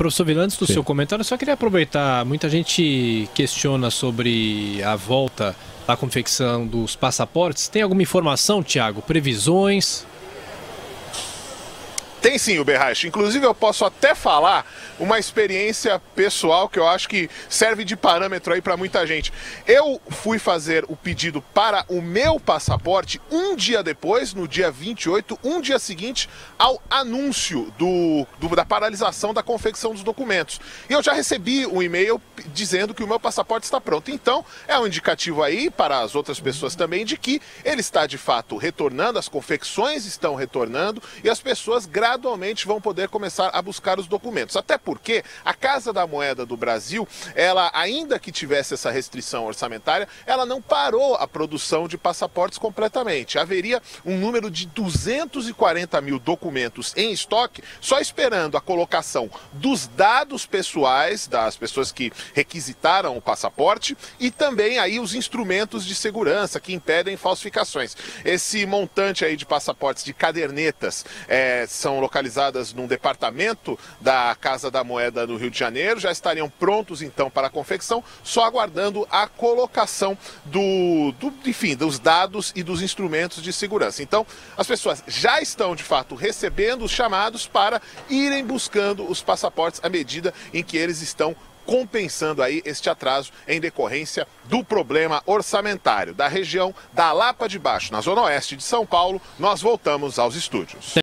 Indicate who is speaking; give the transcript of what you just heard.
Speaker 1: professor Vila, antes do Sim. seu comentário, eu só queria aproveitar, muita gente questiona sobre a volta da confecção dos passaportes. Tem alguma informação, Tiago? Previsões?
Speaker 2: Tem sim, o Berraich. Inclusive, eu posso até falar uma experiência pessoal que eu acho que serve de parâmetro aí para muita gente. Eu fui fazer o pedido para o meu passaporte um dia depois, no dia 28, um dia seguinte ao anúncio do, do da paralisação da confecção dos documentos. E eu já recebi um e-mail dizendo que o meu passaporte está pronto. Então, é um indicativo aí para as outras pessoas também de que ele está de fato retornando, as confecções estão retornando e as pessoas gradualmente vão poder começar a buscar os documentos. Até porque a Casa da Moeda do Brasil, ela ainda que tivesse essa restrição orçamentária, ela não parou a produção de passaportes completamente. Haveria um número de 240 mil documentos em estoque, só esperando a colocação dos dados pessoais das pessoas que requisitaram o passaporte e também aí os instrumentos de segurança que impedem falsificações. Esse montante aí de passaportes de cadernetas é, são localizadas num departamento da Casa da Moeda no Rio de Janeiro, já estariam prontos então para a confecção, só aguardando a colocação do, do enfim, dos dados e dos instrumentos de segurança. Então, as pessoas já estão de fato recebendo os chamados para irem buscando os passaportes à medida em que eles estão compensando aí este atraso em decorrência do problema orçamentário da região da Lapa de Baixo, na zona oeste de São Paulo. Nós voltamos aos estúdios.